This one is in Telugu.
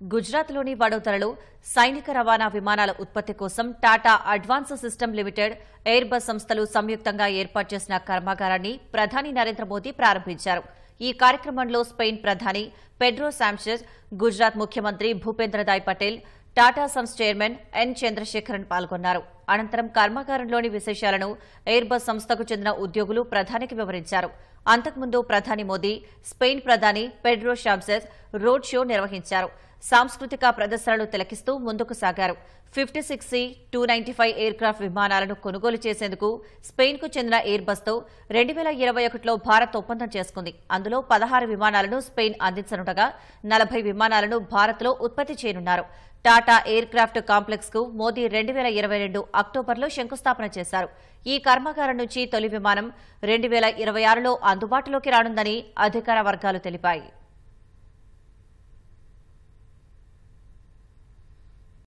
గుజరాత్లోని వడోదరలో సైనిక రవాణా విమానాల ఉత్పత్తి కోసం Tata advance system limited Airbus సంస్థలు సంయుక్తంగా ఏర్పాటు చేసిన కర్మాగారాన్ని ప్రధాని నరేంద్ర మోదీ ప్రారంభించారు. ఈ కార్యక్రమంలో స్పెయిన్ ప్రధాని పెడ్రో శాంచెజ్ గుజరాత్ ముఖ్యమంత్రి Bhupendrabhai Patel Tata Sons chairman N Chandrasekaran పాల్గొన్నారు. అనంతరం కర్మాగారంలోని విశేషాలను ఎయిర్ బస్ సంస్థకు చెందిన ఉద్యోగులు ప్రధానికి వివరించారు. అంతకుముందు ప్రధాని మోదీ స్పెయిన్ ప్రధాని పెడ్రో షాబ్సెస్ రోడ్ షో నిర్వహించారు. సాంస్కృతిక ప్రదర్శనలు తిలకిస్తూ ముందుకు సాగారు. Fifty six C two ninety five aircraft విమానాలను కొనుగోలు చేసేందుకు స్పెయిన్కు చెందిన ఎయిర్ బస్తో రెండు వేల ఇరవై ఒకటిలో భారత్ ఒప్పందం చేసుకుంది. అందులో పదహారు విమానాలను స్పెయిన్ అందించనుండగా నలభై విమానాలను భారత్లో ఉత్పత్తి చేయనున్నారు. టాటా ఎయిర్ క్రాఫ్ట్ కాంప్లెక్స్కు మోదీ రెండు వేల ఇరవై రెండు అక్టోబర్లో శంకుస్థాపన చేశారు. ఈ కర్మాగారం నుంచి తొలి విమానం రెండు వేల ఇరవై ఆరులో అందుబాటులోకి రానుందని అధికార వర్గాలు తెలిపాయి.